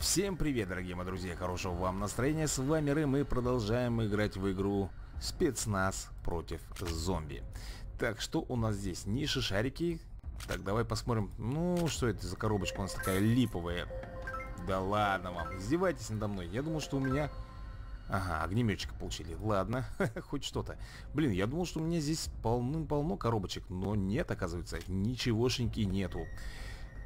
Всем привет, дорогие мои друзья, хорошего вам настроения, с вами Ры, мы продолжаем играть в игру Спецназ против зомби. Так, что у нас здесь? Ниши, шарики. Так, давай посмотрим, ну, что это за коробочка у нас такая липовая. Да ладно вам, издевайтесь надо мной, я думал, что у меня... Ага, огнеметчика получили. Ладно, хоть что-то. Блин, я думал, что у меня здесь полным-полно коробочек, но нет, оказывается, ничегошеньки нету.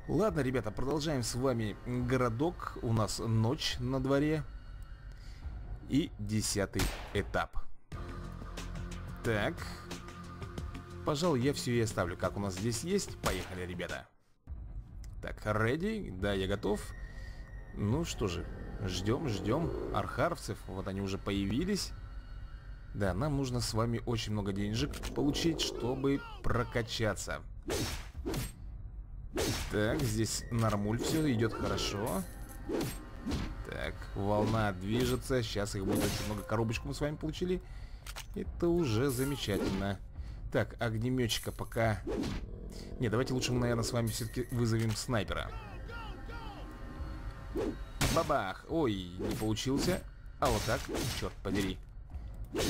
Ладно, ребята, продолжаем с вами городок. У нас ночь на дворе. И десятый этап. Так. Пожалуй, я все и оставлю, как у нас здесь есть. Поехали, ребята. Так, ready. Да, я готов. Ну что же, ждем, ждем архаровцев. Вот они уже появились. Да, нам нужно с вами очень много денежек получить, чтобы прокачаться. Так, здесь нормуль все, идет хорошо. Так, волна движется. Сейчас их будет очень много. Коробочку мы с вами получили. Это уже замечательно. Так, огнеметчика пока... Не, давайте лучше мы, наверное, с вами все-таки вызовем снайпера. Бабах! Ой, не получился. А вот так, черт подери.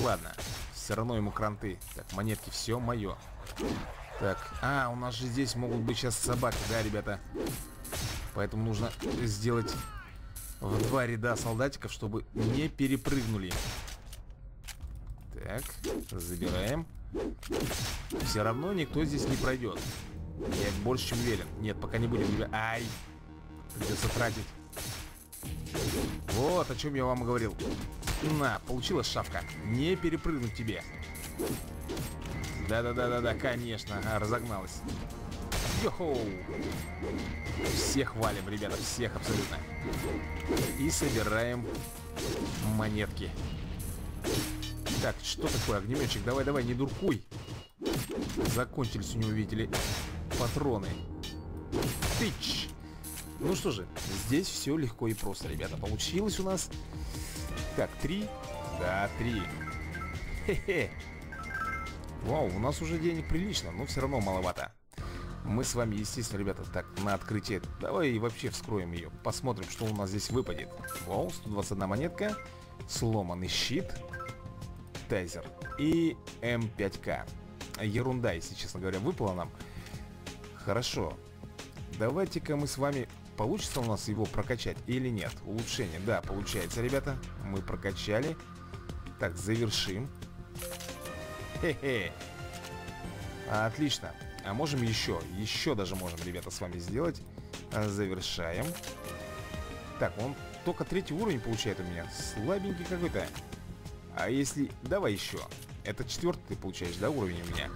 Ладно, все равно ему кранты. Так, монетки, все мое. Так, а, у нас же здесь могут быть сейчас собаки, да, ребята? Поэтому нужно сделать в два ряда солдатиков, чтобы не перепрыгнули. Так, забираем. Все равно никто здесь не пройдет. Я больше чем уверен. Нет, пока не будем. Ай! Придется тратить. Вот о чем я вам говорил. На, получилась шапка. Не перепрыгнуть тебе. Да-да-да-да-да, конечно, ага, разогналась. Йохоу! Всех валим, ребята, всех абсолютно. И собираем монетки. Так, что такое огнеметчик? Давай, давай, не дуркуй. Закончились у него, видите ли, патроны. Тыч! Ну что же, здесь все легко и просто, ребята. Получилось у нас... Так, три. Да, три. Хе-хе. Вау, у нас уже денег прилично, но все равно маловато. Мы с вами, естественно, ребята, так, на открытие. Давай вообще вскроем ее. Посмотрим, что у нас здесь выпадет. Вау, 121 монетка. Сломанный щит. Тайзер. И М5К. Ерунда, если честно говоря, выпала нам. Хорошо. Давайте-ка мы с вами... Получится у нас его прокачать или нет? Улучшение, да, получается, ребята. Мы прокачали. Так, завершим. Хе-хе. Отлично. А можем еще, еще даже можем, ребята, с вами сделать. Завершаем. Так, он только третий уровень получает у меня. Слабенький какой-то. А если... Давай еще. Это четвертый ты получаешь, да, уровень у меня?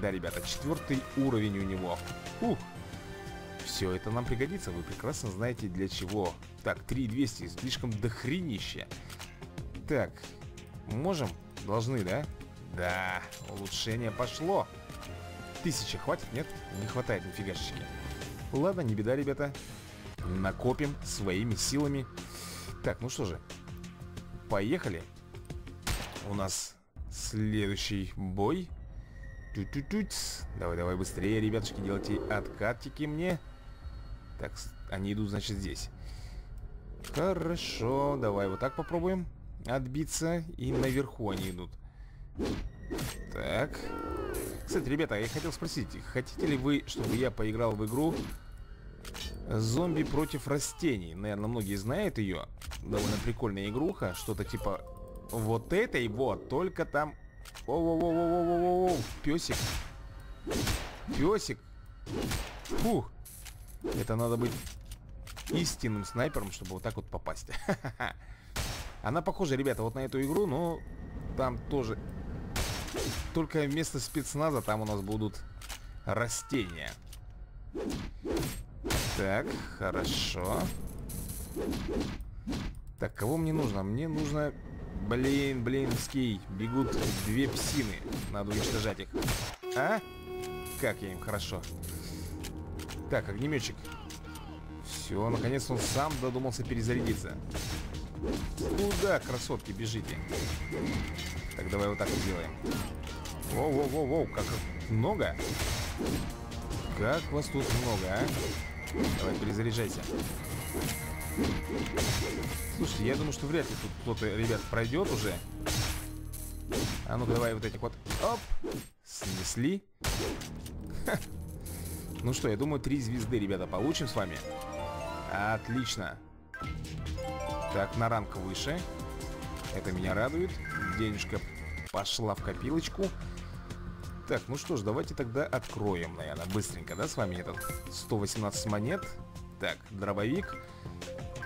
Да, ребята, четвертый уровень у него. Ух. Все это нам пригодится, вы прекрасно знаете для чего. Так, 3200, слишком дохренище. Так, можем? Должны, да? Да, улучшение пошло. Тысяча хватит, нет? Не хватает нифигашечки. Ладно, не беда, ребята. Накопим своими силами. Так, ну что же. Поехали. У нас следующий бой. Ту-ту-тут. Давай, давай быстрее, ребятушки, делайте откатики мне. Так, они идут, значит, здесь. Хорошо, давай вот так попробуем отбиться. И наверху они идут. Так. Кстати, ребята, я хотел спросить, хотите ли вы, чтобы я поиграл в игру Зомби против растений? Наверное, многие знают ее. Довольно прикольная игруха. Что-то типа вот этой вот, только там... Воу-воу-воу-воу-воу-воу, песик. Песик. Фух. Это надо быть истинным снайпером, чтобы вот так вот попасть. Она похожа, ребята, вот на эту игру, но там тоже только вместо спецназа там у нас будут растения. Так, хорошо. Так, кого мне нужно? Мне нужно... Блин, блин, ский. Бегут две псины. Надо уничтожать их. А? Как я им хорошо. Так, огнеметчик. Все, наконец он сам додумался перезарядиться. Куда, красотки, бежите? Так, давай вот так сделаем. Воу-воу-воу-воу, как много. Как вас тут много, а? Давай, перезаряжайся. Слушайте, я думаю, что вряд ли тут кто-то, ребят, пройдет уже. А ну-ка, давай вот этих вот. Оп! Снесли. Ха. Ну что, я думаю, три звезды, ребята, получим с вами. Отлично. Так, на ранг выше. Это меня радует. Денежка пошла в копилочку. Так, ну что ж, давайте тогда откроем, наверное, быстренько, да, с вами этот 118 монет. Так, дробовик,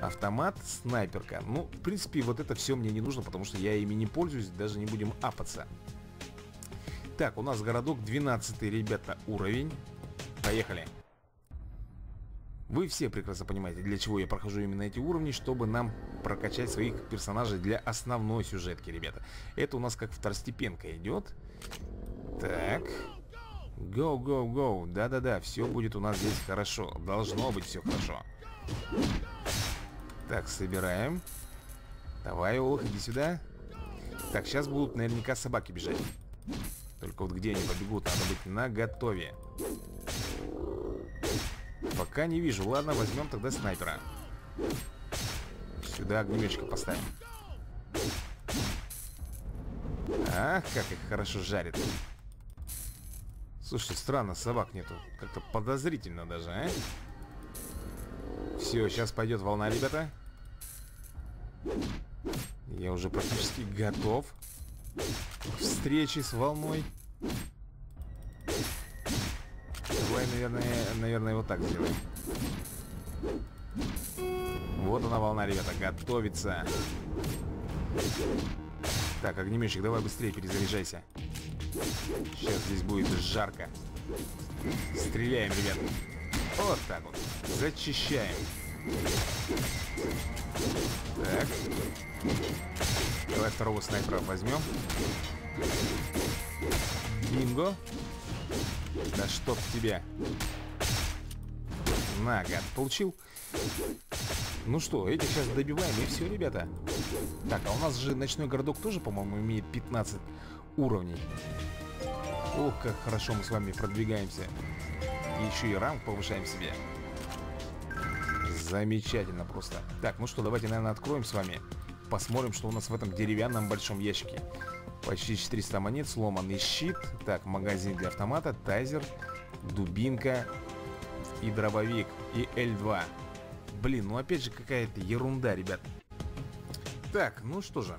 автомат, снайперка. Ну, в принципе, вот это все мне не нужно, потому что я ими не пользуюсь, даже не будем апаться. Так, у нас городок 12, ребята, уровень. Поехали. Вы все прекрасно понимаете, для чего я прохожу именно эти уровни, чтобы нам прокачать своих персонажей для основной сюжетки, ребята. Это у нас как второстепенка идет. Так. Go, go, go. Да-да-да, все будет у нас здесь хорошо. Должно быть все хорошо. Так, собираем. Давай, Олух, иди сюда. Так, сейчас будут наверняка собаки бежать. Только вот где они побегут, надо быть на готове. Пока не вижу. Ладно, возьмем тогда снайпера. Сюда огнеметчика поставим. Ах, как их хорошо жарит. Слушайте, странно, собак нету. Как-то подозрительно даже, а? Все, сейчас пойдет волна, ребята. Я уже практически готов к встрече с волной. Давай, наверное, наверное, вот так сделаем. Вот она волна, ребята, готовится. Так, огнеметчик, давай быстрее перезаряжайся. Сейчас здесь будет жарко. Стреляем, ребят. Вот так вот. Зачищаем. Так. Давай второго снайпера возьмем. Бинго. Да чтоб тебя. На, гад, получил. Ну что, этих сейчас добиваем, и все, ребята. Так, а у нас же ночной городок тоже, по-моему, имеет 15 уровней. Ох, как хорошо мы с вами продвигаемся. Еще и ранг повышаем себе. Замечательно просто. Так, ну что, давайте, наверное, откроем с вами. Посмотрим, что у нас в этом деревянном большом ящике. Почти 400 монет, сломанный щит. Так, магазин для автомата, тайзер, дубинка и дробовик. И L2. Блин, ну опять же какая-то ерунда, ребят. Так, ну что же.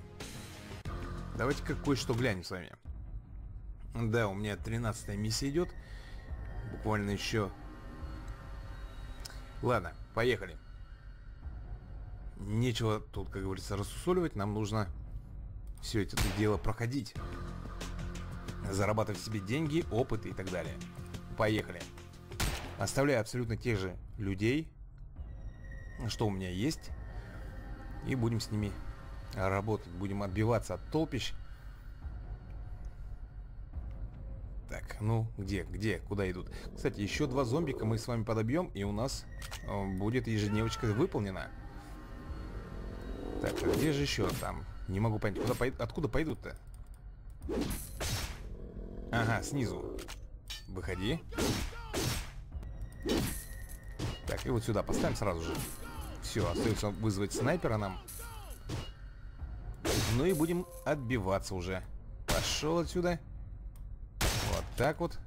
Давайте-ка кое-что глянем с вами. Да, у меня 13 миссия идет. Буквально еще... Ладно, поехали. Нечего тут, как говорится, рассусоливать. Нам нужно все это дело проходить. Зарабатывать себе деньги, опыт и так далее. Поехали. Оставляю абсолютно тех же людей, что у меня есть. И будем с ними работать. Будем отбиваться от толпищ. Так, ну, где, где, куда идут? Кстати, еще два зомбика мы с вами подобьем, и у нас э, будет ежедневочка выполнена. Так, а где же еще там? Не могу понять, куда пойд... откуда пойдут-то? Ага, снизу. Выходи. Так, и вот сюда поставим сразу же. Все, остается вызвать снайпера нам. Ну и будем отбиваться уже. Пошел отсюда. Вот так вот.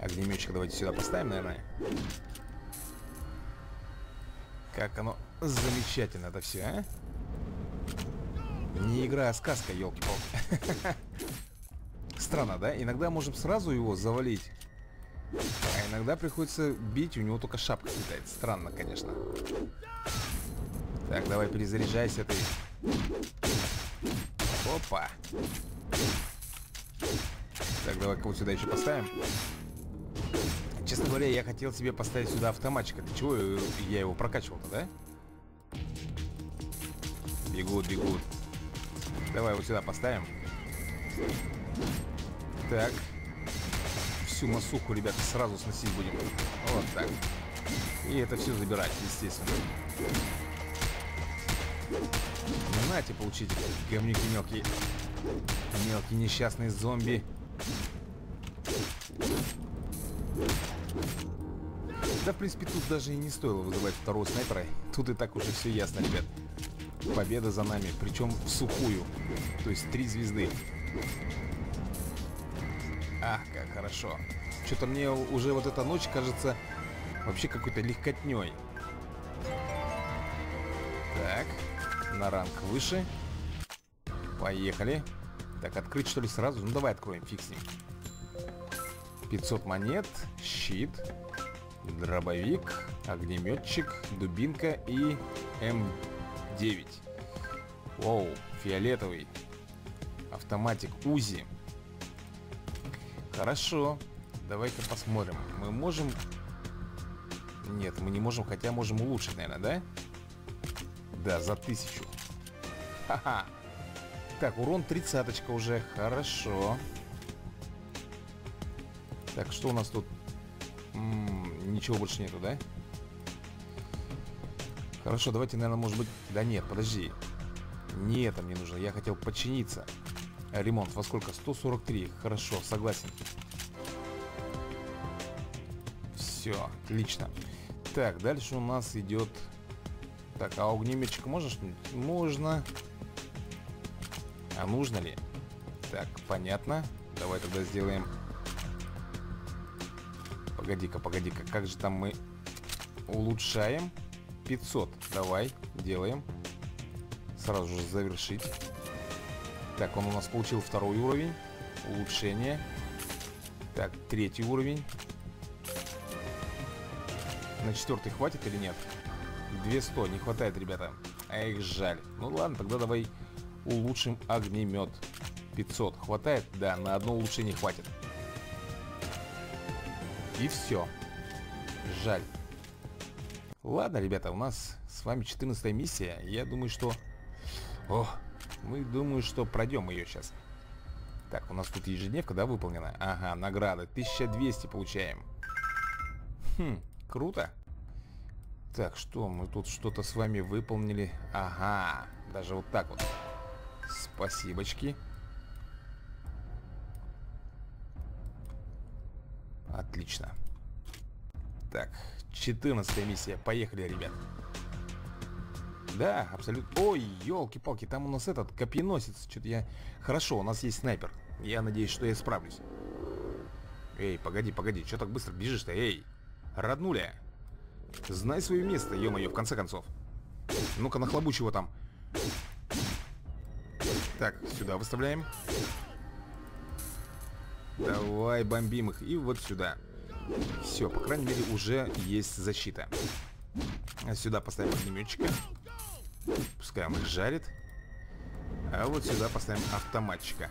Огнеметчик давайте сюда поставим, наверное. Как оно замечательно это все, а? Не игра, а сказка, елки-палки. Странно, да? Иногда можем сразу его завалить. А иногда приходится бить, у него только шапка летает. Странно, конечно. Так, давай перезаряжайся ты. Опа. Так, давай кого сюда еще поставим. Честно говоря, я хотел себе поставить сюда автоматчика. Ты чего я его прокачивал-то, да? Бегут, бегут. Давай вот сюда поставим. Так. Всю масуху, ребята, сразу сносить будем. Вот так. И это все забирать, естественно. Нате, получите, говнюки мелкие. Мелкие несчастные зомби. Да, в принципе, тут даже и не стоило вызывать второго снайпера. Тут и так уже все ясно, ребят. Победа за нами, причем в сухую. То есть три звезды. Ах, как хорошо. Что-то мне уже вот эта ночь кажется вообще какой-то легкотней. Так, на ранг выше. Поехали. Так, открыть что ли сразу? Ну давай откроем, фиг с ним. 500 монет, щит, дробовик, огнеметчик, дубинка и М9. Воу, фиолетовый. Автоматик УЗИ. Хорошо. Давай-ка посмотрим. Мы можем... Нет, мы не можем, хотя можем улучшить, наверное, да? Да, за тысячу. Ха-ха. Так, урон тридцаточка уже. Хорошо. Так, что у нас тут? М -м, ничего больше нету, да? Хорошо, давайте, наверное, может быть... Да нет, подожди. Не это мне нужно. Я хотел починиться. Ремонт во сколько? 143. Хорошо, согласен. Все, отлично. Так, дальше у нас идет... Так, а огнеметчик что-нибудь? Можно. А нужно ли? Так, понятно. Давай тогда сделаем... Погоди-ка, погоди-ка. Как же там мы улучшаем? 500. Давай, делаем. Сразу же завершить. Так, он у нас получил второй уровень. Улучшение. Так, третий уровень. На четвертый хватит или нет? 200, не хватает, ребята. Эх, жаль. Ну ладно, тогда давай улучшим огнемет. 500 хватает? Да, на одно улучшение хватит. И все. Жаль. Ладно, ребята, у нас с вами 14 миссия. Я думаю, что... О, мы думаю, что пройдем ее сейчас. Так, у нас тут ежедневка, да, выполнена? Ага, награда. 1200 получаем. Хм, Круто. Так, что, мы тут что-то с вами выполнили. Ага, даже вот так вот. Спасибочки. Отлично. Так, 14 миссия. Поехали, ребят. Да, абсолютно. Ой, елки-палки, там у нас этот копьеносец. Что-то я... Хорошо, у нас есть снайпер. Я надеюсь, что я справлюсь. Эй, погоди, погоди, что так быстро бежишь-то? Эй! Роднуля, знай свое место, ё-моё, в конце концов. Ну-ка, нахлобучь его там. Так, сюда выставляем. Давай бомбим их. И вот сюда. Все, по крайней мере, уже есть защита. Сюда поставим огнеметчика. Пускай он их жарит. А вот сюда поставим автоматчика.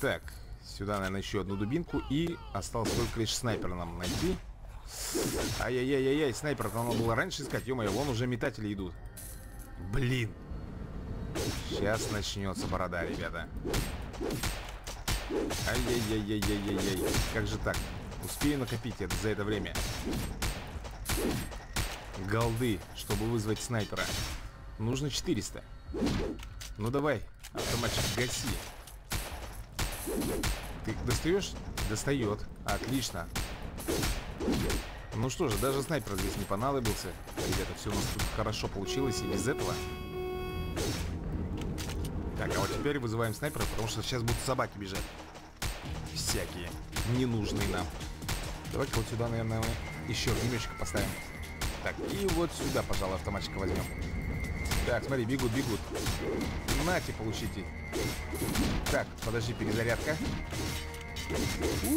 Так, Сюда, наверное, еще одну дубинку. И осталось только лишь снайпера нам найти. Ай-яй-яй-яй, снайпер нам надо было раньше искать. Ё-моё, вон уже метатели идут. Блин. Сейчас начнется борода, ребята. Ай-яй-яй-яй-яй-яй. Как же так? Успею накопить это за это время. Голды, чтобы вызвать снайпера. Нужно 400. Ну давай, автоматчик, гаси. Ты достаешь? Достает. Отлично. Ну что же, даже снайпер здесь не понадобился. Ребята, все у нас тут хорошо получилось и без этого. Так, а вот теперь вызываем снайпера, потому что сейчас будут собаки бежать. Всякие. Ненужные нам. Давайте вот сюда, наверное, еще огнеметчика поставим. Так, и вот сюда, пожалуй, автоматчика возьмем. Так, смотри, бегут, бегут. Нате, получите. Так, подожди, перезарядка.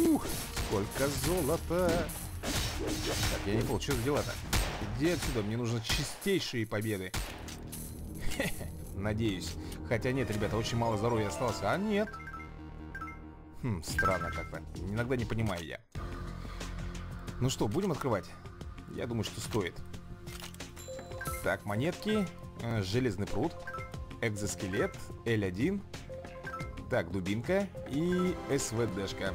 Ух, сколько золота. Так, я не понял, что за дела-то? Иди отсюда, мне нужны чистейшие победы. Надеюсь. Хотя нет, ребята, очень мало здоровья осталось. А нет. Хм, странно как-то. Иногда не понимаю я. Ну что, будем открывать? Я думаю, что стоит. Так, монетки. Э, железный пруд. Экзоскелет. L1. Так, дубинка и СВДшка.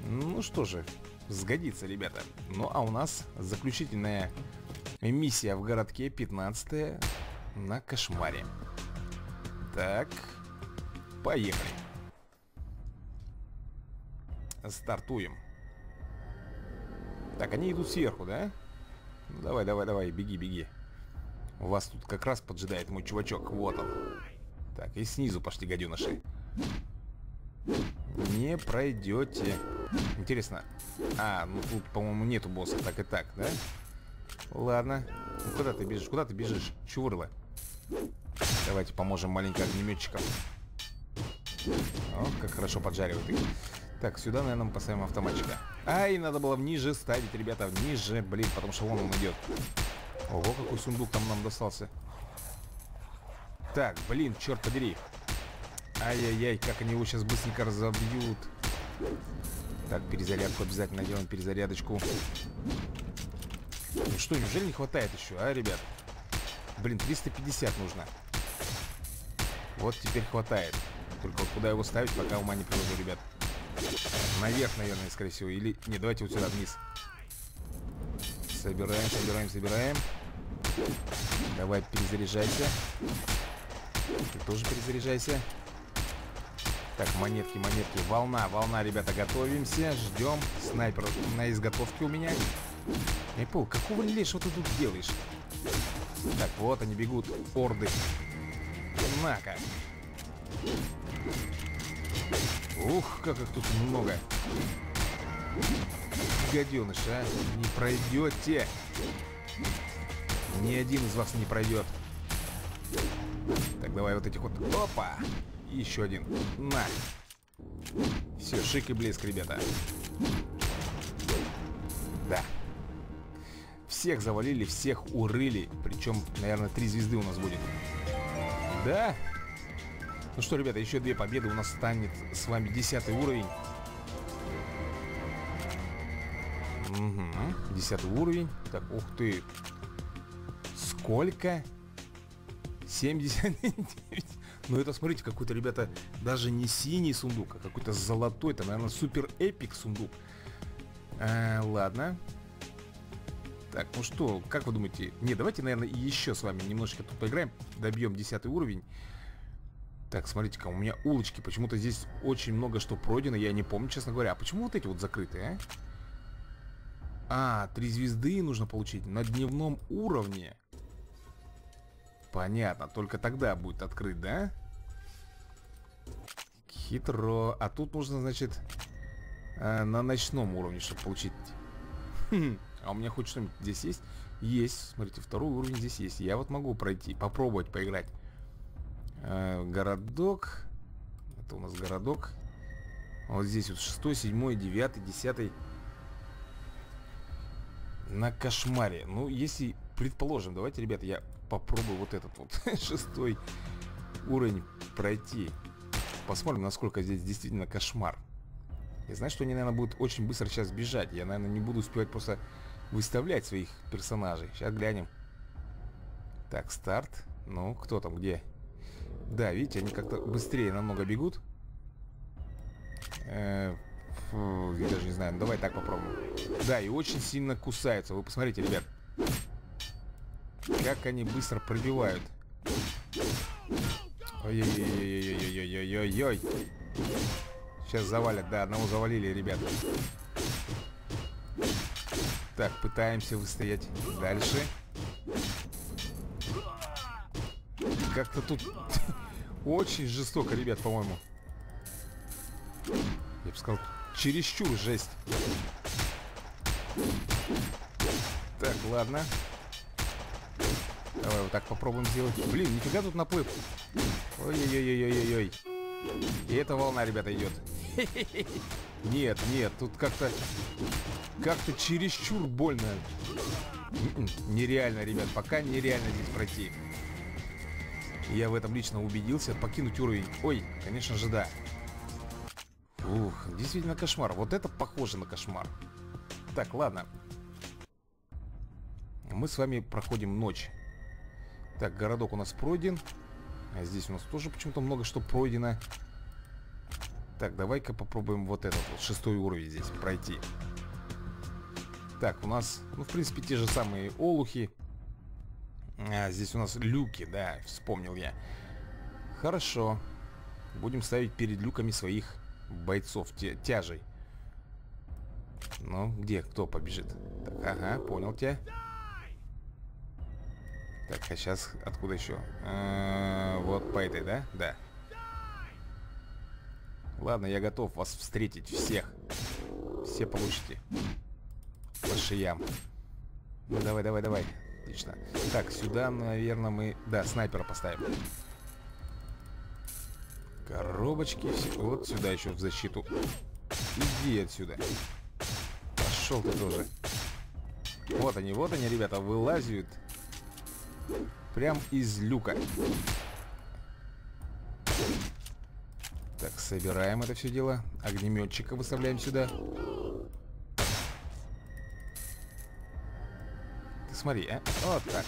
Ну что же, сгодится, ребята. Ну а у нас заключительная миссия в городке 15 на кошмаре. Так, поехали. Стартуем. Так, они идут сверху, да? Ну, давай, давай, давай, беги, беги. Вас тут как раз поджидает мой чувачок. Вот он. Так, и снизу пошли гаденыши. Не пройдете. Интересно. А, ну тут, по-моему, нету босса. Так и так, да? Ладно. Ну, куда ты бежишь? Куда ты бежишь? Чувырла. Давайте поможем маленьким огнеметчикам. О, как хорошо поджаривает их. Так, сюда, наверное, поставим автоматчика. Ай, надо было ниже ставить, ребята, ниже, блин, потому что вон он идет. Ого, какой сундук там нам достался. Так, блин, черт подери. Ай-яй-яй, как они его сейчас быстренько разобьют. Так, перезарядку обязательно делаем, перезарядочку. Ну что, неужели не хватает еще, а, ребят? Блин, 350 нужно. Вот теперь хватает. Только вот куда его ставить, пока ума не приложу, ребят. Наверх, наверное, скорее всего. Или... Не, давайте вот сюда, вниз. Собираем, собираем, собираем. Давай, перезаряжайся. Ты тоже перезаряжайся. Так, монетки, монетки. Волна, волна, ребята, готовимся. Ждем. Снайпер на изготовке у меня. Эй, Пол, какого лешего ты тут делаешь? Так, вот они бегут. Орды. На-ка. Ух, как их тут много. Гаденыш, а. Не пройдете. Ни один из вас не пройдет. Так, давай вот этих вот. Опа! Еще один. На. Все, шик и блеск, ребята. Всех завалили, всех урыли. Причем, наверное, три звезды у нас будет. Да. Ну что, ребята, еще две победы у нас станет с вами десятый уровень. Угу, десятый уровень. Так, ух ты. Сколько? 79. Ну это, смотрите, какой-то, ребята, даже не синий сундук, а какой-то золотой. Это, наверное, супер эпик сундук. А, ладно. Так, ну что, как вы думаете? Не, давайте, наверное, еще с вами немножечко тут поиграем. Добьем 10 уровень. Так, смотрите-ка, у меня улочки. Почему-то здесь очень много что пройдено. Я не помню, честно говоря. А почему вот эти вот закрытые, а? А, три звезды нужно получить на дневном уровне. Понятно, только тогда будет открыт, да? Хитро. А тут нужно, значит, э, на ночном уровне, чтобы получить... Хм. А у меня хоть что-нибудь здесь есть? Есть. Смотрите, второй уровень здесь есть. Я вот могу пройти, попробовать поиграть. Э, городок. Это у нас городок. Вот здесь вот шестой, седьмой, девятый, десятый. На кошмаре. Ну, если, предположим, давайте, ребята, я попробую вот этот вот шестой уровень пройти. Посмотрим, насколько здесь действительно кошмар. Я знаю, что они, наверное, будут очень быстро сейчас бежать. Я, наверное, не буду успевать просто выставлять своих персонажей. Сейчас глянем. Так, старт. Ну, кто там, где? Да, видите, они как-то быстрее намного бегут. Э, фу, я даже не знаю. Ну, давай так попробуем. Да, и очень сильно кусаются. Вы посмотрите, ребят. Как они быстро пробивают. Ой-ой-ой-ой-ой-ой-ой-ой-ой. Сейчас завалят. Да, одного завалили, ребят. Так, пытаемся выстоять дальше. Как-то тут очень жестоко, ребят, по-моему. Я бы сказал, чересчур жесть. Так, ладно. Давай вот так попробуем сделать. Блин, нифига тут наплыв. Ой-ой-ой-ой-ой-ой. И эта волна, ребята, идет. Нет, нет, тут как-то... Как-то чересчур больно. М-м, нереально, ребят, пока нереально здесь пройти. Я в этом лично убедился. Покинуть уровень. Ой, конечно же, да. Ух, действительно кошмар. Вот это похоже на кошмар. Так, ладно. Мы с вами проходим ночь. Так, городок у нас пройден. А здесь у нас тоже почему-то много что пройдено. Так, давай-ка попробуем вот этот вот шестой уровень здесь пройти. Так, у нас, ну, в принципе, те же самые олухи. А, здесь у нас люки, да, вспомнил я. Хорошо. Будем ставить перед люками своих бойцов, тя тяжей. Ну, где, кто побежит? Так, ага, понял тебя. Так, а сейчас откуда еще? А, вот по этой, да? Да. Ладно, я готов вас встретить всех. Все получите. По шиям. Ну, давай, давай, давай. Отлично. Так, сюда, наверное, мы... Да, снайпера поставим. Коробочки. Вот сюда еще в защиту. Иди отсюда. Пошел ты тоже. Вот они, вот они, ребята, вылазят. Прям из люка. Так, собираем это все дело. Огнеметчика выставляем сюда. Ты смотри, а? Вот так.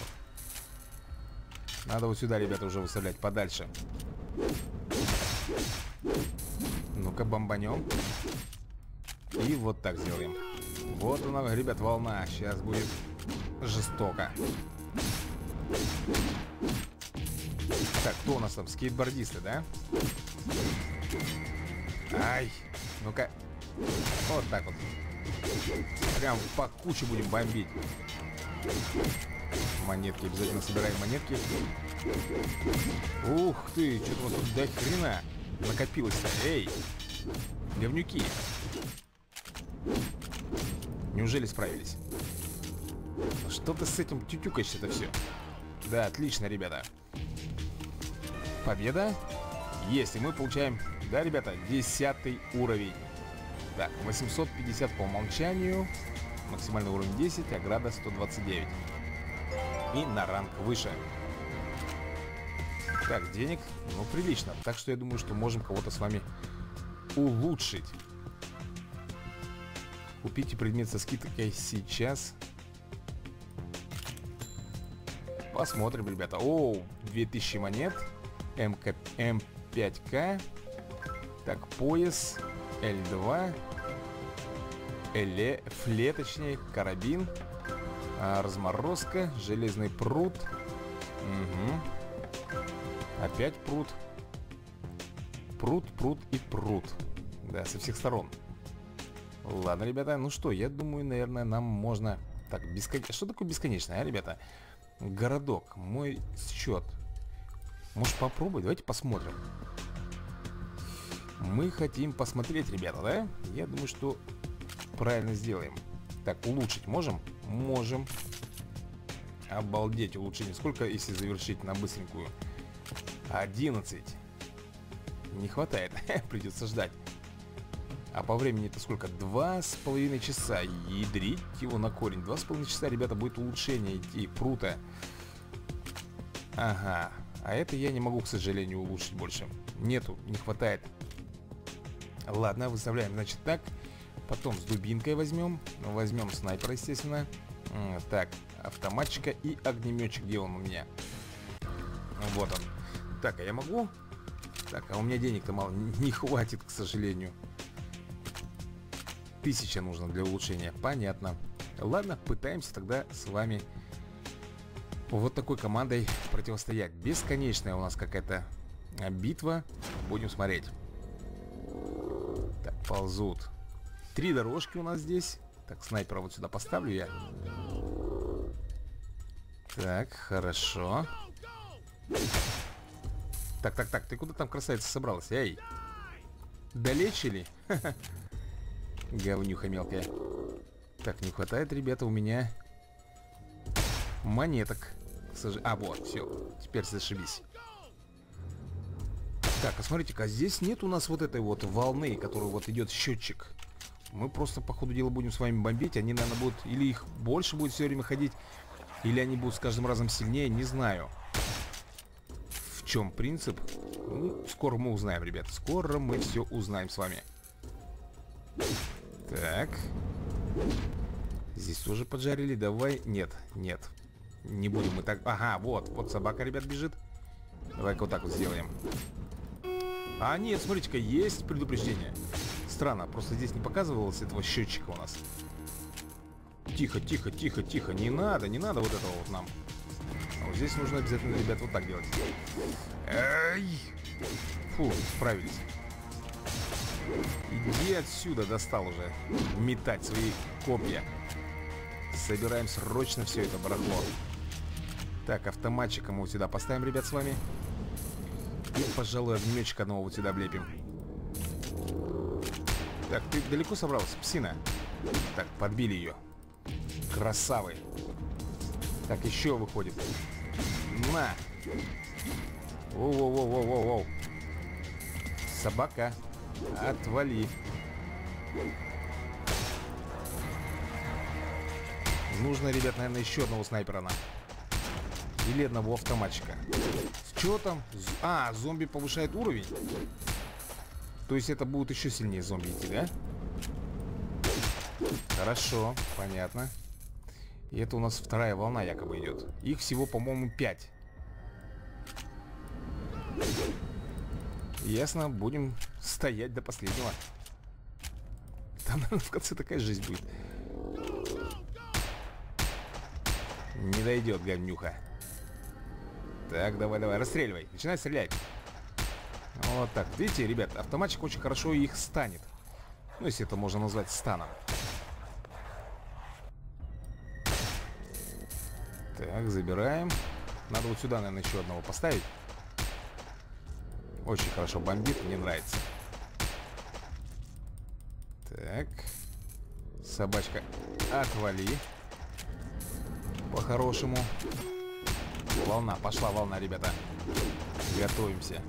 Надо вот сюда, ребята, уже выставлять подальше. Ну-ка, бомбанем. И вот так сделаем. Вот она, ребят, волна. Сейчас будет жестоко. Так, кто у нас там? Скейтбордисты, да? Ай, ну-ка. Вот так вот. Прям по куче будем бомбить. Монетки, обязательно собираем монетки. Ух ты, что-то вас тут до хрена накопилось-то. Эй, говнюки. Неужели справились? Что ты с этим тютюкаешь-то все? Да, отлично, ребята. Победа. Есть, и мы получаем, да, ребята, 10 уровень. Так, 850 по умолчанию. Максимальный уровень 10, ограда 129. И на ранг выше. Так, денег, ну, прилично. Так что я думаю, что можем кого-то с вами улучшить. Купите предмет со скидкой сейчас. Посмотрим, ребята. О, 2000 монет. МК, М5К. Так, пояс. L2. Эле, фле, точнее, карабин. А, разморозка. Железный пруд. Угу. Опять пруд. Пруд, пруд и пруд. Да, со всех сторон. Ладно, ребята, ну что, я думаю, наверное, нам можно... Так, бесконечно... Что такое бесконечное, а, ребята? Городок, мой счет. Может попробовать? Давайте посмотрим. Мы хотим посмотреть, ребята, да? Я думаю, что правильно сделаем. Так, улучшить можем? Можем. Обалдеть, улучшение. Сколько, если завершить на быстренькую? 11. Не хватает. Придется ждать. А по времени это сколько? Два с половиной часа. Ядрить его на корень. Два с половиной часа, ребята, будет улучшение идти. Прута. Ага. А это я не могу, к сожалению, улучшить больше. Нету, не хватает. Ладно, выставляем, значит, так. Потом с дубинкой возьмем. Возьмем снайпера, естественно. Так, автоматчика и огнеметчик. Где он у меня? Вот он. Так, а я могу? Так, а у меня денег-то мало. Не хватит, к сожалению. Тысяча нужно для улучшения. Понятно. Ладно, пытаемся тогда с вами вот такой командой противостоять. Бесконечная у нас какая-то битва. Будем смотреть. Так, ползут. Три дорожки у нас здесь. Так, снайпера вот сюда поставлю я. Так, хорошо. Так, так, так, ты куда там, красавица, собралась? Эй! Долечили? Говнюха мелкая. Так, не хватает, ребята, у меня монеток. А, вот, все. Теперь зашибись. Так, а смотрите-ка, здесь нет у нас вот этой вот волны, которую вот идет счетчик. Мы просто, по ходу дела, будем с вами бомбить. Они, наверное, будут... Или их больше будет все время ходить, или они будут с каждым разом сильнее, не знаю. В чем принцип? Ну, скоро мы узнаем, ребят. Скоро мы все узнаем с вами. Так. Здесь тоже поджарили. Давай. Нет, нет. Не будем мы так... Ага, вот. Вот собака, ребят, бежит. Давай-ка вот так вот сделаем. А, нет, смотрите-ка, есть предупреждение. Странно, просто здесь не показывалось этого счетчика у нас. Тихо, тихо, тихо, тихо. Не надо, не надо вот этого вот нам. А вот здесь нужно обязательно, ребят, вот так делать. Эй! Фу, справились. Иди отсюда, достал уже метать свои копья. Собираем срочно все это барахло. Так, автоматчика мы сюда поставим, ребят, с вами. И, пожалуй, огнеметчика вот сюда влепим. Так, ты далеко собрался, псина? Так, подбили ее. Красавы. Так, еще выходит. На! Воу-воу-воу-воу-воу. Собака, отвали. Нужно, ребят, наверное, еще одного снайпера нам. Или одного автоматчика. Что там? А, зомби повышает уровень. То есть это будут еще сильнее зомби идти, да? Хорошо, понятно. И это у нас вторая волна якобы идет. Их всего, по-моему, 5. Ясно, будем стоять до последнего. Там, наверное, в конце такая жизнь будет. Не дойдет, говнюха. Так, давай, давай, расстреливай. Начинай стрелять. Вот так. Видите, ребят, автоматчик очень хорошо их станет. Ну, если это можно назвать станом. Так, забираем. Надо вот сюда, наверное, еще одного поставить. Очень хорошо бомбит, мне нравится. Так. Собачка, отвали. По-хорошему. Волна, пошла волна, ребята. Готовимся.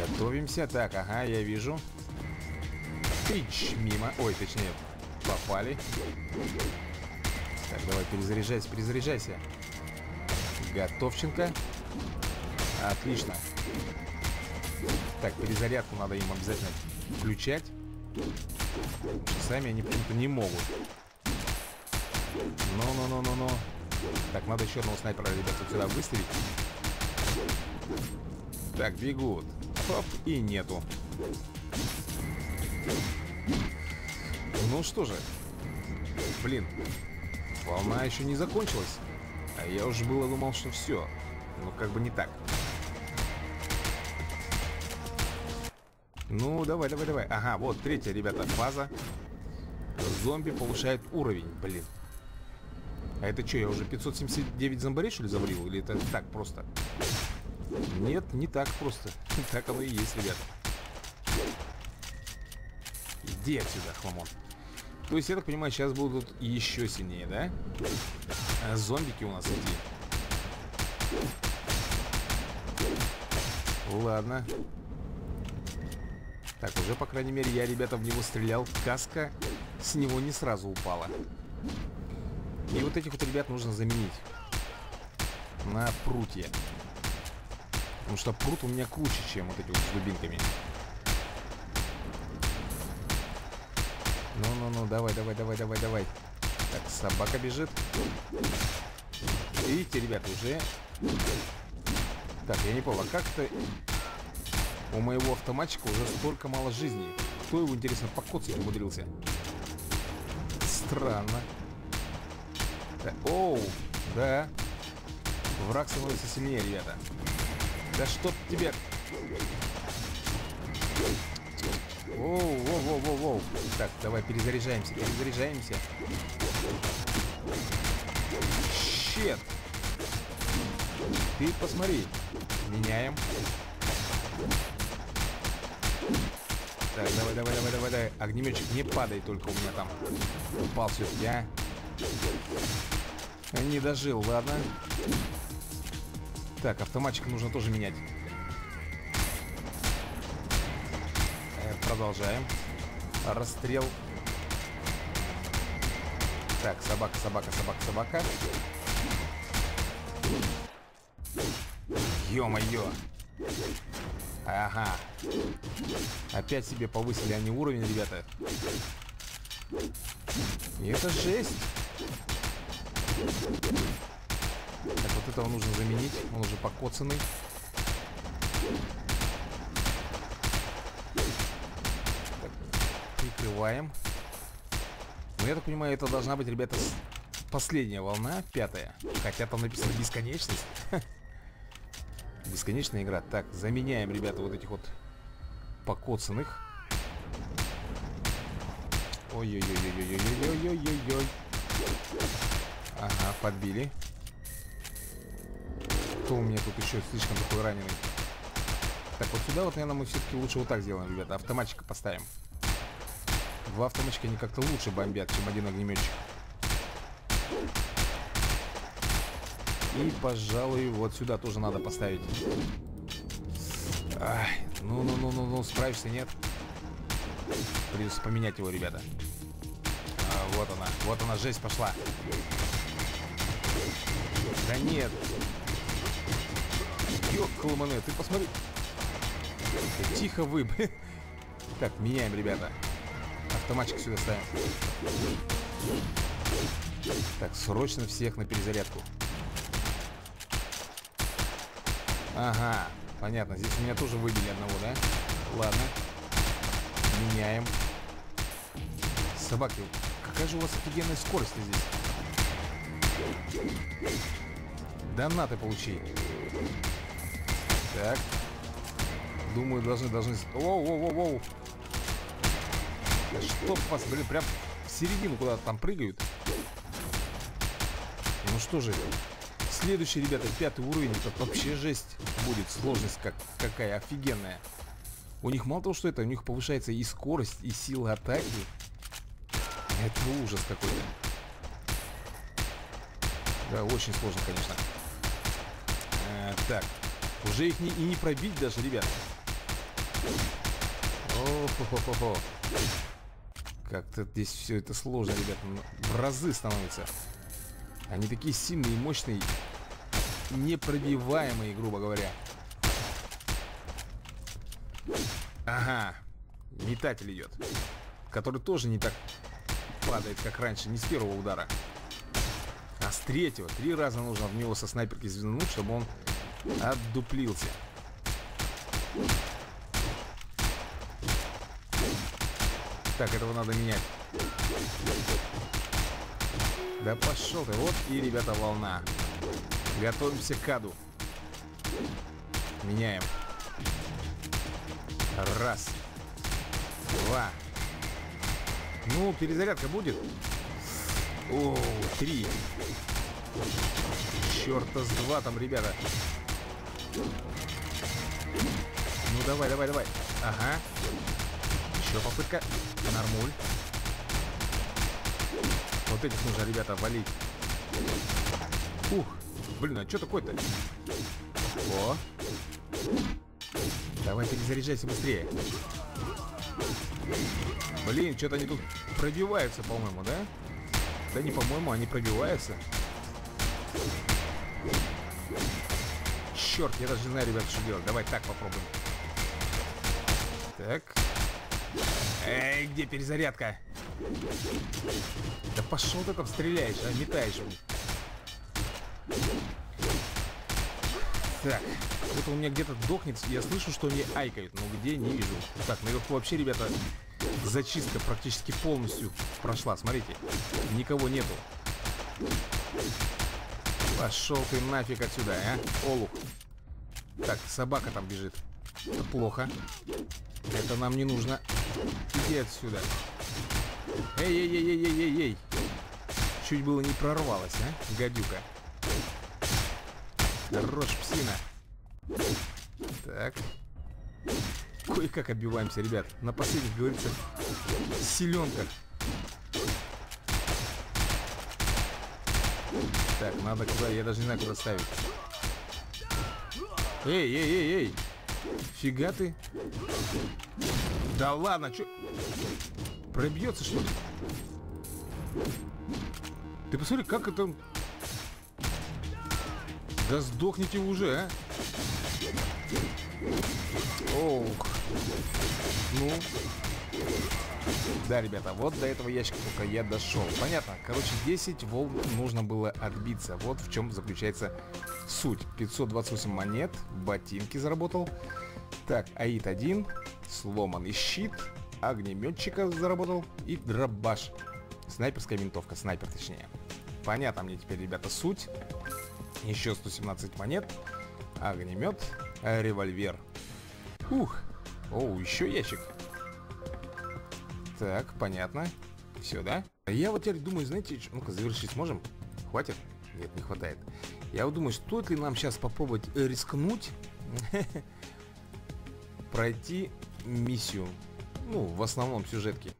Готовимся. Так, ага, я вижу. Тыч, мимо. Ой, точнее, попали. Так, давай, перезаряжайся, перезаряжайся. Готовченко. Отлично. Так, перезарядку надо им обязательно включать. Сами они почему-то не могут. Ну-ну-ну-ну-ну. Так, надо еще одного снайпера, ребята, вот сюда выставить. Так, бегут. Хоп, и нету. Ну что же. Блин. Волна еще не закончилась. А я уже было думал, что все. Ну, как бы не так. Ну, давай, давай, давай. Ага, вот третья, ребята, фаза. Зомби повышает уровень, блин. А это что, я уже 579 зомбарей, что ли, завалил? Или это так просто? Нет, не так просто. Так оно и есть, ребята. Иди отсюда, хламон. То есть, я так понимаю, сейчас будут еще сильнее, да? А зомбики у нас эти. Ладно. Так, уже, по крайней мере, я, ребята, в него стрелял. Каска с него не сразу упала. И вот этих вот ребят нужно заменить на прутья. Потому что прут у меня круче, чем вот эти вот с дубинками. Ну-ну-ну, давай, давай, давай, давай, давай. Так, собака бежит. Видите, ребят, уже... Так, я не понял, а как-то у моего автоматчика уже столько мало жизни. Кто его, интересно, покоцать умудрился? Странно. Так, оу, да. Враг становится сильнее, ребята. Да что тебе... Воу, воу, воу, воу, воу. Так, давай перезаряжаемся, перезаряжаемся. Щет. Ты посмотри. Меняем. Так, давай, давай, давай, давай, давай. Огнеметчик, не падай только у меня там. Упал все-таки, а. Не дожил, ладно. Так, автоматчик нужно тоже менять. Э, продолжаем. Расстрел. Так, собака, собака, собака, собака. Ё-моё. Ага. Опять себе повысили они уровень, ребята. И это жесть. Так, вот этого нужно заменить. Он уже покоцанный. Так, прикрываем. Ну, я так понимаю, это должна быть, ребята, последняя волна, пятая. Хотя там написано бесконечность. Бесконечная игра. Так, заменяем, ребята, вот этих вот покоцанных. Ой-ой-ой-ой-ой-ой-ой-ой-ой. Ага, подбили. Кто у меня тут еще слишком такой раненый? Так, вот сюда вот, наверное, мы все-таки лучше вот так сделаем, ребята. Автоматчика поставим. Два автоматчика они как-то лучше бомбят, чем один огнеметчик. И, пожалуй, вот сюда тоже надо поставить. Ну-ну-ну-ну-ну, справишься, нет? Придется поменять его, ребята. А, вот она, вот она, жесть пошла. Да нет. Ёккалманы, ты посмотри. Тихо вы. Так, меняем, ребята. Автоматчик сюда ставим. Так, срочно всех на перезарядку. Ага, понятно. Здесь у меня тоже выбили одного, да? Ладно. Меняем. Собаки, какая же у вас офигенная скорость здесь. Донаты получи. Так. Думаю, должны, должны... Воу, воу, воу, воу. Чтоб вас, блин, прям в середину куда-то там прыгают. Ну что же, следующий, ребята, пятый уровень. Это вообще жесть будет. Сложность как, какая офигенная. У них мало того, что это, у них повышается и скорость, и сила атаки. Это ужас какой-то. Да, очень сложно, конечно. Так. Уже их не, и не пробить даже, ребят. О-хо-хо-хо-хо. Как-то здесь все это сложно, ребят. В разы становится. Они такие сильные, мощные, непробиваемые, грубо говоря. Ага. Метатель идет. Который тоже не так падает, как раньше. Не с первого удара. А с третьего. Три раза нужно в него со снайперки звезднуть, чтобы он отдуплился. Так, этого надо менять. Да пошел ты. Вот и, ребята, волна. Готовимся к аду. Меняем. Раз. Два. Ну, перезарядка будет? О, три. Черта с два там, ребята. Ну, давай, давай, давай. Ага. Еще попытка. Нормуль. Вот этих нужно, ребята, валить. Ух. Блин, а что такое-то? О. Давай перезаряжайся быстрее. Блин, что-то они тут пробиваются, по-моему, да? Да не по-моему, они пробиваются. Черт, я даже не знаю, ребят, что делать. Давай так попробуем. Так. Эй, где перезарядка? Да пошел ты там стреляешь, а метаешь. Так, вот у меня где-то дохнет. Я слышу, что мне айкают, но где, не вижу. Так, наверху вообще, ребята, зачистка практически полностью прошла. Смотрите, никого нету. Пошел ты нафиг отсюда, а, Олух. Так, собака там бежит. Это плохо. Это нам не нужно. Иди отсюда. Эй-эй-эй-эй-эй-эй. Чуть было не прорвалась, а, гадюка. Хорош, псина. Так. Кое-как отбиваемся, ребят. На последних, говорится, силенках. Так, надо куда, я даже не знаю, куда ставить. Эй, эй, эй, эй. Фига ты. Да ладно, что? Пробьется, что ли? Ты посмотри, как это... Да сдохните уже, а. Ох. Ну. Да, ребята, вот до этого ящика только я дошел. Понятно. Короче, 10 волн нужно было отбиться. Вот в чем заключается суть. 528 монет, ботинки заработал. Так, АИТ 1, сломанный щит, огнеметчика заработал и дробаш. Снайперская винтовка, снайпер точнее. Понятно мне теперь, ребята, суть. Еще 117 монет, огнемет, револьвер. Ух, о, еще ящик. Так, понятно. Все, да? Я вот теперь думаю, знаете, ну-ка, завершить сможем? Хватит? Нет, не хватает. Я вот думаю, стоит ли нам сейчас попробовать э, рискнуть пройти миссию. Ну, в основном сюжетки.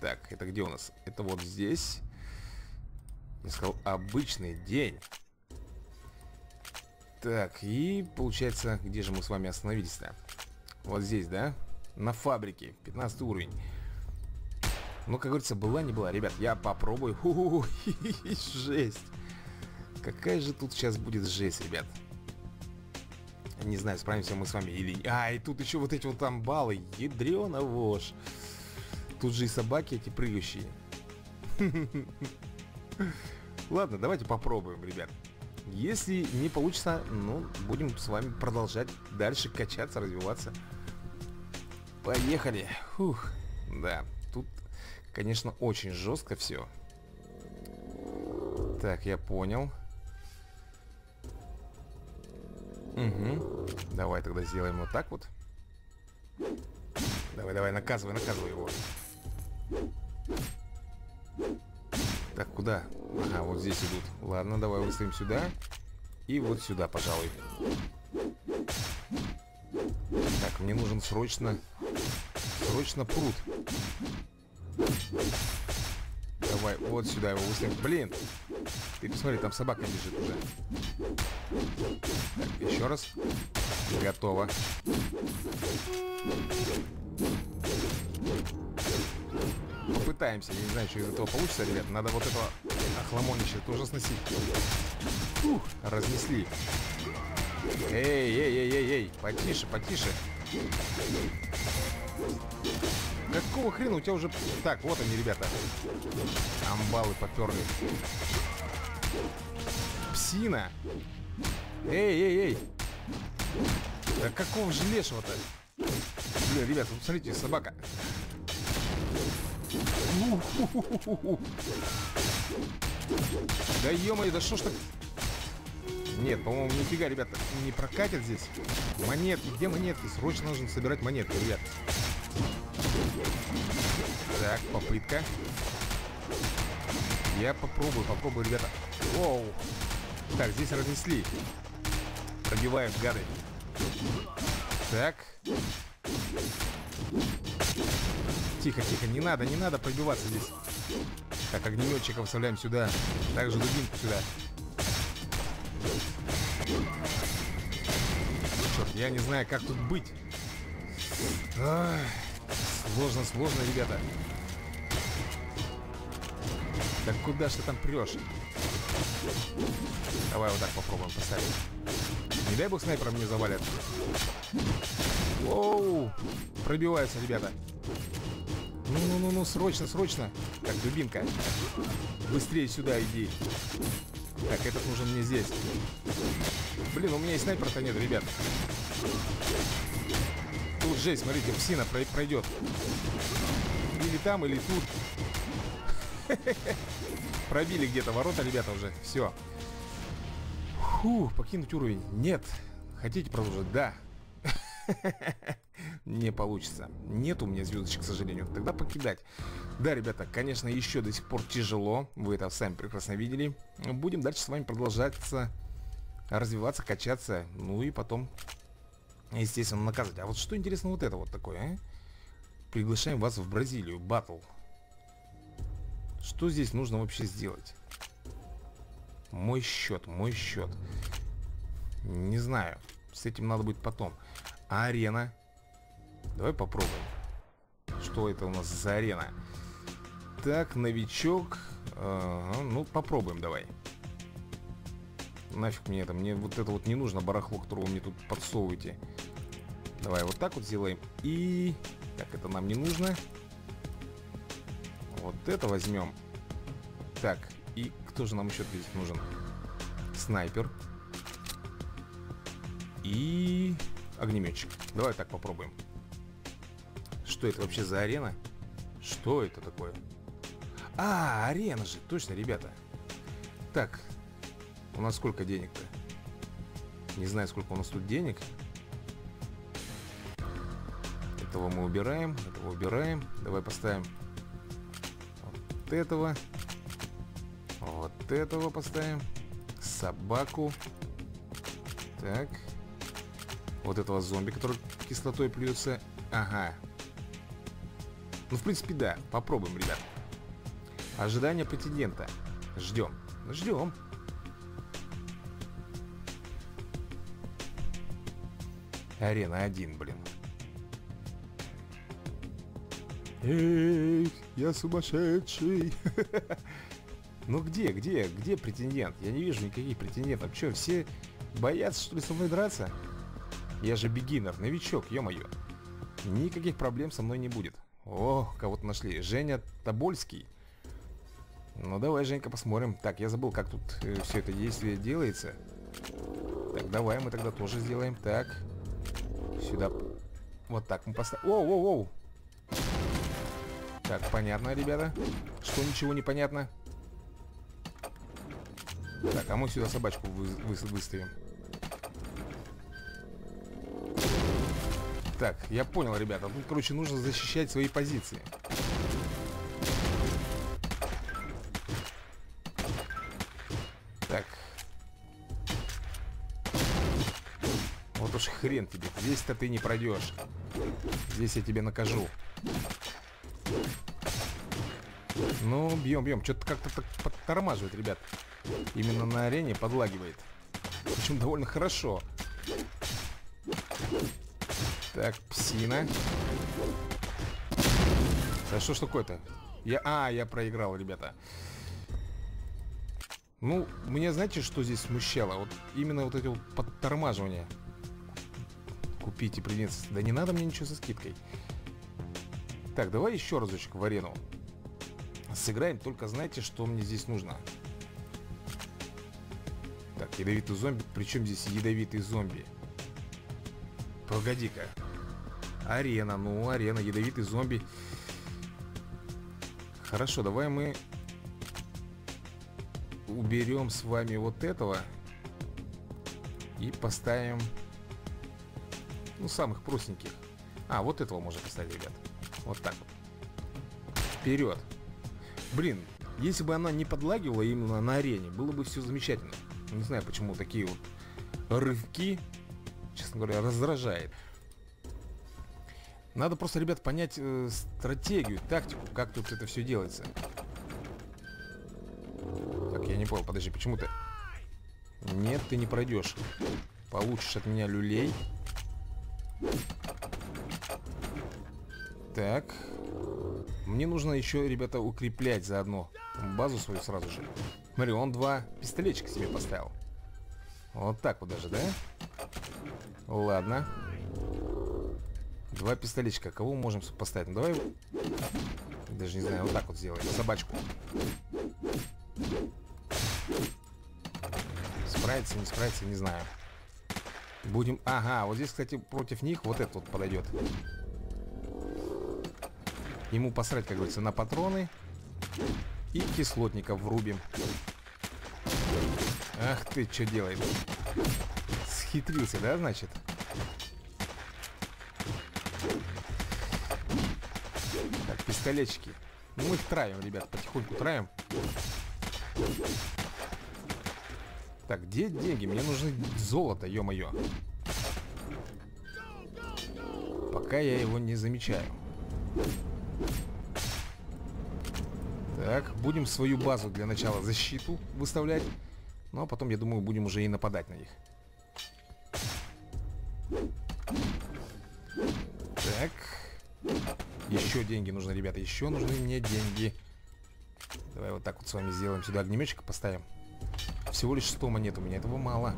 Так, это где у нас? Это вот здесь. Я сказал, обычный день. Так, и получается, где же мы с вами остановились-то? Вот здесь, да? На фабрике, 15 уровень. Ну, как говорится, была не была. Ребят, я попробую. Ху -ху -ху, жесть. Какая же тут сейчас будет жесть, ребят. Не знаю, справимся мы с вами или... А, и тут еще вот эти вот там баллы. Ядрена вошь. Тут же и собаки эти прыгающие. Ладно, давайте попробуем, ребят. Если не получится, ну, будем с вами продолжать дальше качаться, развиваться. Поехали. Фух. Да, тут, конечно, очень жестко все. Так, я понял. Угу. Давай тогда сделаем вот так вот. Давай, давай, наказывай, наказывай его. Так, куда? Ага, вот здесь идут. Ладно, давай выставим сюда. И вот сюда, пожалуй. Так, мне нужен срочно... Срочно пруд. Давай, вот сюда его выставим. Блин! Ты посмотри, там собака бежит уже. Так, еще раз. Готово. Попытаемся. Я не знаю, что из этого получится, ребят. Надо вот этого охламонища тоже сносить. Ух, разнесли. Эй, эй, эй, эй, эй. Потише, потише. Какого хрена у тебя уже... Так, вот они, ребята. Амбалы поперли. Псина. Эй, эй, эй. Да какого же лешего-то? Блин, ребят, вы посмотрите, собака. Да ё да что ж так... Нет, по-моему, нифига, ребята, не прокатит здесь. Монетки, где монетки? Срочно нужно собирать монетки, ребят. Так, попытка. Я попробую, попробую, ребята. Воу. Так, здесь разнесли. Пробиваем, гады. Так. Тихо, тихо, не надо, не надо пробиваться здесь. Так, огнеметчиков вставляем сюда. Также дубинку сюда. Черт, я не знаю, как тут быть. Ах, сложно, сложно, ребята. Да куда ж ты там прешь? Давай вот так попробуем поставить. Не дай бог снайпера мне завалят. Воу! Пробиваются, ребята. Ну-ну-ну-ну, срочно, срочно. Так, дубинка. Быстрее сюда иди. Так, этот нужен мне здесь. Блин, у меня и снайпера-то нет, ребят. Жесть, смотрите, псина пройдет. Или там, или тут. Пробили где-то ворота, ребята, уже. Все. Фу, покинуть уровень. Нет. Хотите продолжить? Да. Не получится. Нет у меня звездочек, к сожалению. Тогда покидать. Да, ребята, конечно, еще до сих пор тяжело. Вы это сами прекрасно видели. Будем дальше с вами продолжаться развиваться, качаться. Ну и потом, естественно, наказывать. А вот что интересно вот это вот такое, а? Приглашаем вас в Бразилию. Батл. Что здесь нужно вообще сделать? Мой счет, мой счет. Не знаю. С этим надо будет потом. Арена? Давай попробуем. Что это у нас за арена? Так, новичок. Ага, ну, попробуем давай. Нафиг мне это. Мне вот это вот не нужно барахло, которого мне тут подсовываете. Давай вот так вот сделаем. И... Так, это нам не нужно. Вот это возьмем. Так, и кто же нам еще здесь нужен? Снайпер. И огнеметчик. Давай так попробуем. Что это вообще за арена? Что это такое? А, арена же, точно, ребята. Так, у нас сколько денег-то? Не знаю, сколько у нас тут денег. Этого мы убираем, этого убираем. Давай поставим вот этого. Вот этого поставим. Собаку. Так. Вот этого зомби, который кислотой плюется. Ага. Ну, в принципе, да. Попробуем, ребят. Ожидание претендента. Ждем. Ждем. Арена 1, блин. Эй, я сумасшедший. Ну где, где, где претендент? Я не вижу никаких претендентов. Че, все боятся, что ли, со мной драться? Я же бегинер, новичок, ё-моё. Никаких проблем со мной не будет. О, кого-то нашли. Женя Тобольский. Ну давай, Женька, посмотрим. Так, я забыл, как тут э, все это действие делается. Так, давай мы тогда тоже сделаем. Так. Сюда. Вот так мы поставим. Оу, оу, оу. Так, понятно, ребята. Что ничего не понятно? Так, а мы сюда собачку вы, вы, выставим. Так, я понял, ребята. Тут, короче, нужно защищать свои позиции. Хрен тебе. Здесь-то ты не пройдешь. Здесь я тебя накажу. Ну, бьем, бьем. Что-то как-то так подтормаживает, ребят. Именно на арене подлагивает. Причем довольно хорошо. Так, псина. Да что ж такое-то? Я... А, я проиграл, ребята. Ну, мне знаете, что здесь смущало? Вот именно вот эти вот подтормаживания. Купите, принц. Да не надо мне ничего со скидкой. Так, давай еще разочек в арену. Сыграем, только знаете, что мне здесь нужно. Так, ядовитый зомби. Причем здесь ядовитый зомби? Погоди-ка. Арена, ну, арена, ядовитый зомби. Хорошо, давай мы уберем с вами вот этого и поставим, ну, самых простеньких. А, вот этого можно поставить, ребят. Вот так вот. Вперед. Блин, если бы она не подлагивала именно на арене, было бы все замечательно. Не знаю, почему такие вот рывки, честно говоря, раздражает. Надо просто, ребят, понять э, стратегию, тактику, как тут это все делается. Так, я не понял, подожди, почему ты... Нет, ты не пройдешь. Получишь от меня люлей. Так. Мне нужно еще, ребята, укреплять заодно базу свою сразу же. Смотри, он два пистолетчика себе поставил. Вот так вот даже, да? Ладно. Два пистолетчика. Кого мы можем поставить? Ну, давай... Даже не знаю, вот так вот сделаем. Собачку. Справится, не справится, не знаю. Будем... Ага, вот здесь, кстати, против них вот этот вот подойдет. Ему посрать, как говорится, на патроны. И кислотников врубим. Ах ты, что делает? Схитрился, да, значит? Так, пистолетчики. Ну, мы их травим, ребят, потихоньку травим. Так, где деньги? Мне нужны золото, ё-моё. Пока я его не замечаю. Так, будем свою базу для начала защиту выставлять. Ну, а потом, я думаю, будем уже и нападать на них. Так. Еще деньги нужны, ребята. Еще нужны мне деньги. Давай вот так вот с вами сделаем. Сюда огнеметчика поставим. Всего лишь 100 монет у меня. Этого мало.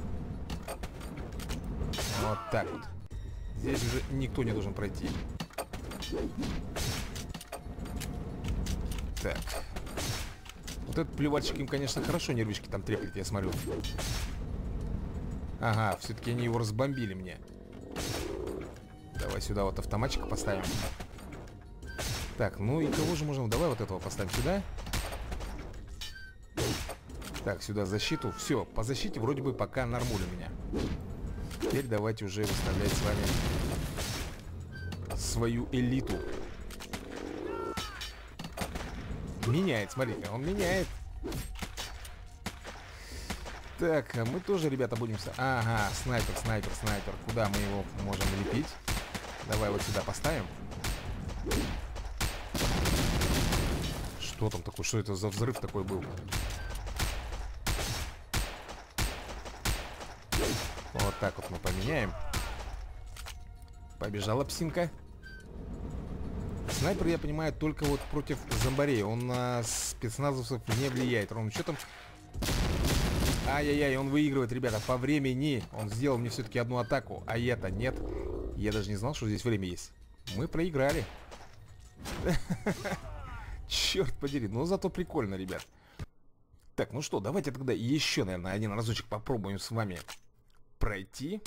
Вот так вот. Здесь уже никто не должен пройти. Так. Вот этот плевальщик им, конечно, хорошо нервички там треплет, я смотрю. Ага, все-таки они его разбомбили мне. Давай сюда вот автоматчика поставим. Так, ну и кого же можем... Давай вот этого поставим сюда. Так, сюда защиту. Все, по защите вроде бы пока нормуль у меня. Теперь давайте уже выставлять с вами свою элиту. Меняет, смотрите, он меняет. Так, мы тоже, ребята, будем... Ага, снайпер, снайпер, снайпер. Куда мы его можем лепить? Давай вот сюда поставим. Что там такое? Что это за взрыв такой был? Вот так вот мы поменяем. Побежала псинка. Снайпер, я понимаю, только вот против зомбарей. Он на спецназовцев не влияет. Ровно что там? Ай-яй-яй, он выигрывает, ребята, по времени. Он сделал мне все-таки одну атаку, а я-то нет. Я даже не знал, что здесь время есть. Мы проиграли. Черт подери, но зато прикольно, ребят. Так, ну что, давайте тогда еще, наверное, один разочек попробуем с вами пройти.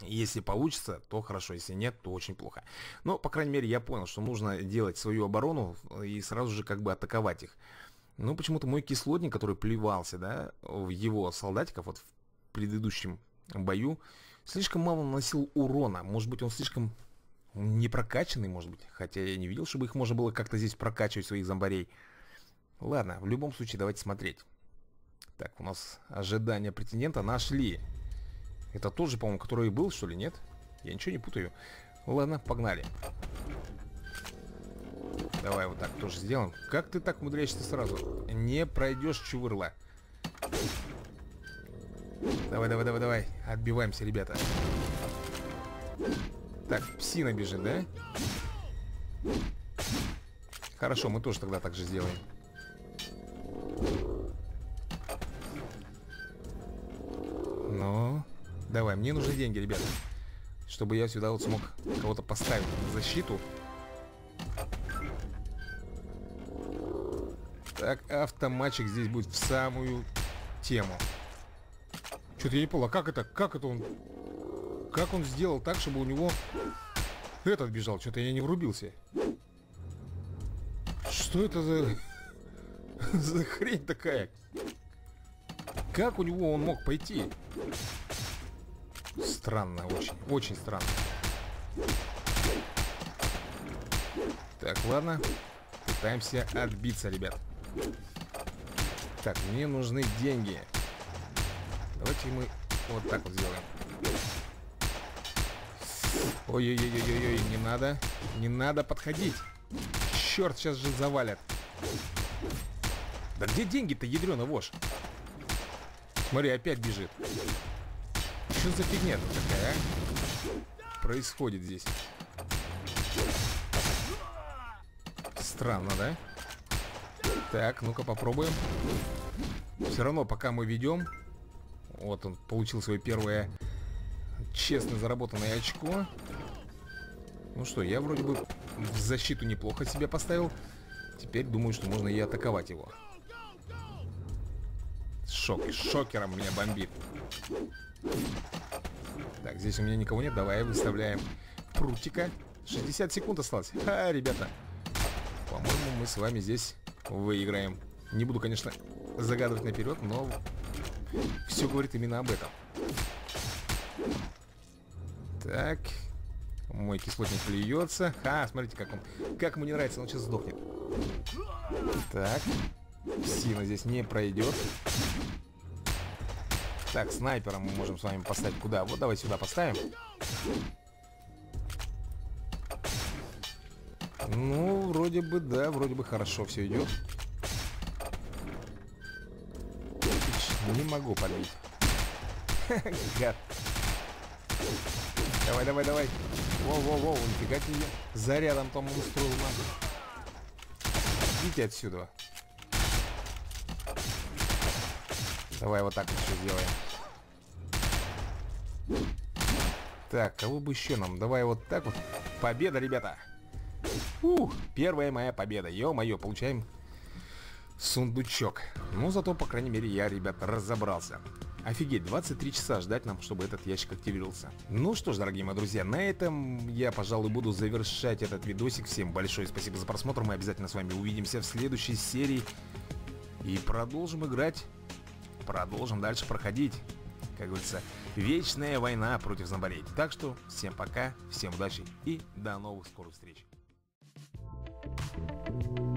Если получится, то хорошо, если нет, то очень плохо. Но, по крайней мере, я понял, что нужно делать свою оборону и сразу же как бы атаковать их. Ну, почему-то мой кислотник, который плевался, да, в его солдатиков, вот в предыдущем бою, слишком мало наносил урона. Может быть, он слишком не прокачанный, может быть. Хотя я не видел, чтобы их можно было как-то здесь прокачивать, своих зомбарей. Ладно, в любом случае, давайте смотреть. Так, у нас ожидания претендента нашли. Это тот же, по-моему, который был, что ли, нет? Я ничего не путаю. Ладно, погнали. Давай вот так тоже сделаем. Как ты так умудряешься сразу? Не пройдешь, чувырла. Давай, давай, давай, давай. Отбиваемся, ребята. Так, псина бежит, да? Хорошо, мы тоже тогда так же сделаем. Ну, давай, мне нужны деньги, ребята. Чтобы я сюда вот смог кого-то поставить на защиту. Так, автоматчик здесь будет в самую тему. Что-то я не понял, а как это, как это он... Как он сделал так, чтобы у него этот бежал? Что-то я не врубился. Что это за... за хрень такая? Как у него он мог пойти? Странно очень, очень странно. Так, ладно. Пытаемся отбиться, ребят. Так, мне нужны деньги. Давайте мы вот так вот сделаем. Ой-ой-ой-ой-ой, не надо. Не надо подходить. Черт, сейчас же завалят. Да где деньги-то, ядрёна вошь? Смотри, опять бежит. Что за фигня тут такая, а? Происходит здесь. Странно, да? Так, ну-ка попробуем. Все равно, пока мы ведем... Вот он получил свое первое честно заработанное очко. Ну что, я вроде бы в защиту неплохо себя поставил. Теперь думаю, что можно и атаковать его. Шок. Шокером меня бомбит. Так, здесь у меня никого нет. Давай выставляем прутика. 60 секунд осталось. Ха, ребята. По-моему, мы с вами здесь выиграем. Не буду, конечно, загадывать наперед, но все говорит именно об этом. Так. Мой кислотник плюется. Ха, смотрите, как он. Как ему не нравится, он сейчас сдохнет. Так. Сина здесь не пройдет. Так, снайпера мы можем с вами поставить куда? Вот давай сюда поставим. Ну, вроде бы, да, вроде бы хорошо все идет. Не могу подбить. Гад. Давай, давай, давай. Воу-воу-воу, нифига тебе. Зарядом там он устроил надо. Идите отсюда. Давай вот так все сделаем. Так, кого бы еще нам? Давай вот так вот. Победа, ребята! Ух, первая моя победа. Ё-моё, получаем сундучок. Ну, зато, по крайней мере, я, ребят, разобрался. Офигеть, 23 часа ждать нам, чтобы этот ящик активировался. Ну что ж, дорогие мои друзья, на этом я, пожалуй, буду завершать этот видосик. Всем большое спасибо за просмотр. Мы обязательно с вами увидимся в следующей серии. И продолжим играть продолжим дальше проходить. Как говорится, вечная война против зомбарей. Так что всем пока, всем удачи и до новых скорых встреч. Thank you.